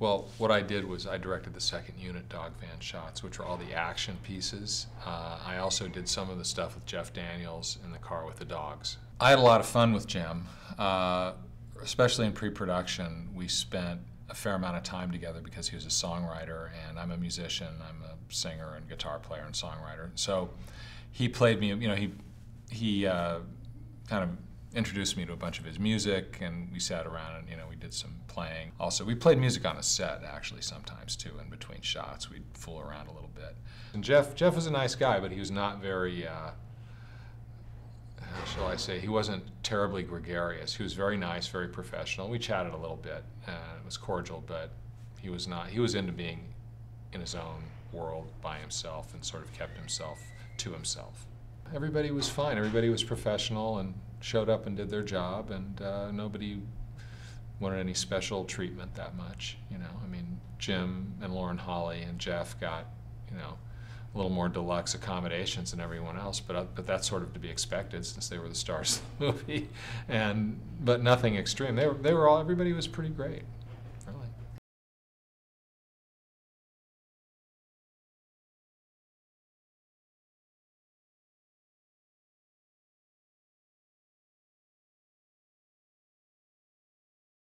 Well, what I did was I directed the second unit dog van shots, which were all the action pieces. Uh, I also did some of the stuff with Jeff Daniels in the car with the dogs. I had a lot of fun with Jim, uh, especially in pre-production. We spent a fair amount of time together because he was a songwriter and I'm a musician. I'm a singer and guitar player and songwriter. So he played me. You know, he he uh, kind of introduced me to a bunch of his music, and we sat around and you know we did some playing. Also, we played music on a set actually sometimes too. In between shots, we'd fool around a little bit. And Jeff Jeff was a nice guy, but he was not very. Uh, shall I say? He wasn't terribly gregarious. He was very nice, very professional. We chatted a little bit, and it was cordial, but he was not. He was into being in his own world by himself and sort of kept himself to himself. Everybody was fine. Everybody was professional and showed up and did their job, and uh, nobody wanted any special treatment that much. You know, I mean, Jim and Lauren Holly and Jeff got, you know, a little more deluxe accommodations than everyone else, but uh, but that's sort of to be expected since they were the stars of the movie, and but nothing extreme. They were they were all everybody was pretty great.